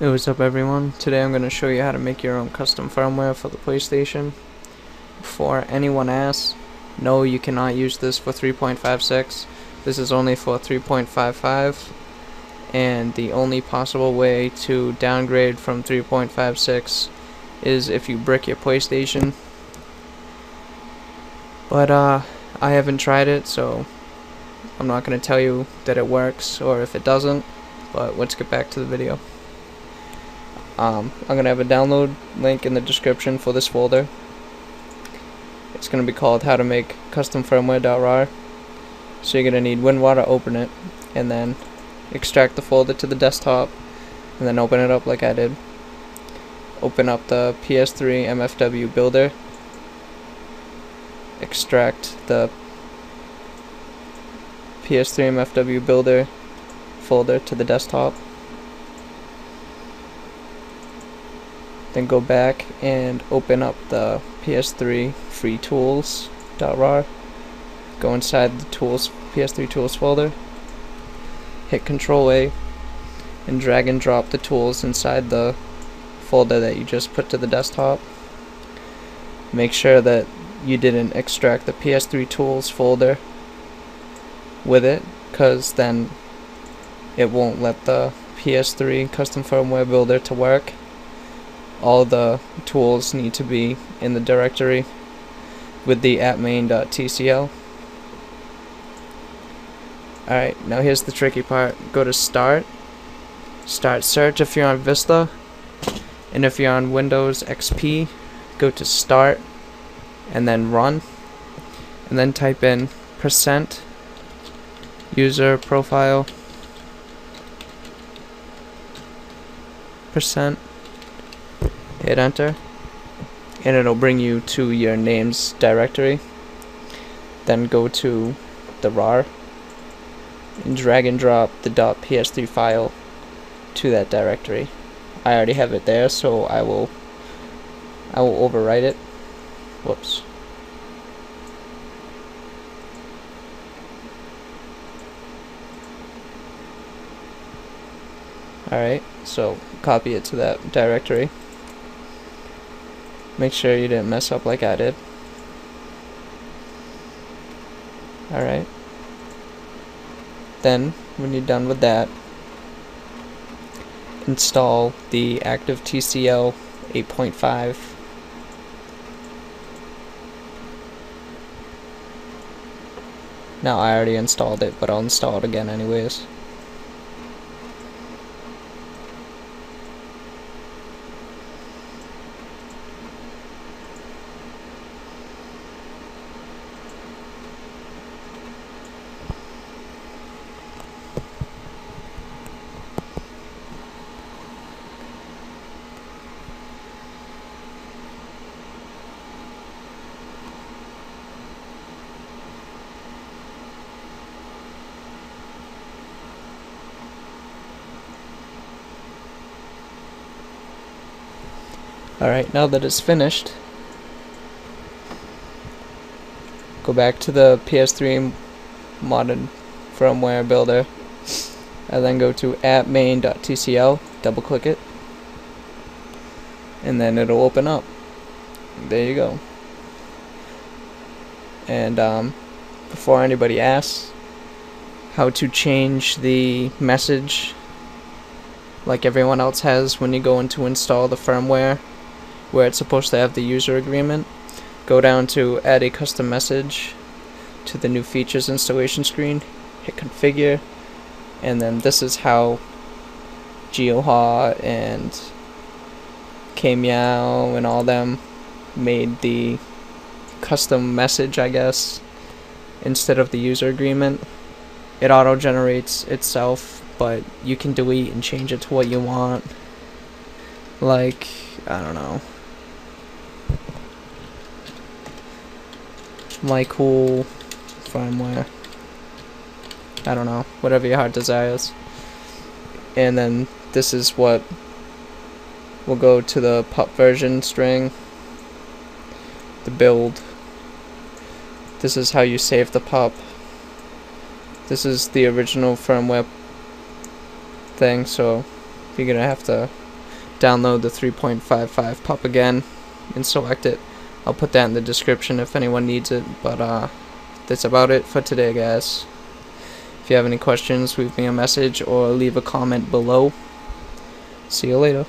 Hey, what's up everyone? Today I'm going to show you how to make your own custom firmware for the PlayStation. Before anyone asks, no you cannot use this for 3.56. This is only for 3.55 and the only possible way to downgrade from 3.56 is if you brick your PlayStation. But uh, I haven't tried it so I'm not going to tell you that it works or if it doesn't, but let's get back to the video. Um, I'm going to have a download link in the description for this folder. It's going to be called how to make custom firmware.rar. So you're going to need WinRAR to open it and then extract the folder to the desktop and then open it up like I did. Open up the PS3 MFW builder. Extract the PS3 MFW builder folder to the desktop. Then go back and open up the PS3 free tools.rar. Go inside the tools PS3 tools folder. Hit Control A and drag and drop the tools inside the folder that you just put to the desktop. Make sure that you didn't extract the PS3 tools folder with it because then it won't let the PS3 custom firmware builder to work. All the tools need to be in the directory with the appmain.tcl. Alright, now here's the tricky part. Go to Start, Start Search if you're on Vista, and if you're on Windows XP, go to Start, and then Run, and then type in percent user profile percent hit enter and it'll bring you to your names directory then go to the rar and drag and drop the .ps3 file to that directory. I already have it there so I will I will overwrite it. Whoops. Alright, so copy it to that directory. Make sure you didn't mess up like I did. Alright. Then, when you're done with that, install the active TCL 8.5 Now I already installed it, but I'll install it again anyways. Alright, now that it's finished, go back to the PS3 modern firmware builder and then go to appmain.tcl, double click it, and then it'll open up. There you go. And um, before anybody asks how to change the message like everyone else has when you go in to install the firmware where it's supposed to have the user agreement. Go down to add a custom message to the new features installation screen, hit configure, and then this is how GeoHot and Kmeaw and all them made the custom message, I guess, instead of the user agreement. It auto generates itself, but you can delete and change it to what you want. Like, I don't know. My cool firmware. I don't know, whatever your heart desires. And then this is what we'll go to the pup version string, the build. This is how you save the pup. This is the original firmware thing, so you're gonna have to download the 3.55 pup again and select it. I'll put that in the description if anyone needs it, but uh, that's about it for today, guys. If you have any questions, leave me a message or leave a comment below. See you later.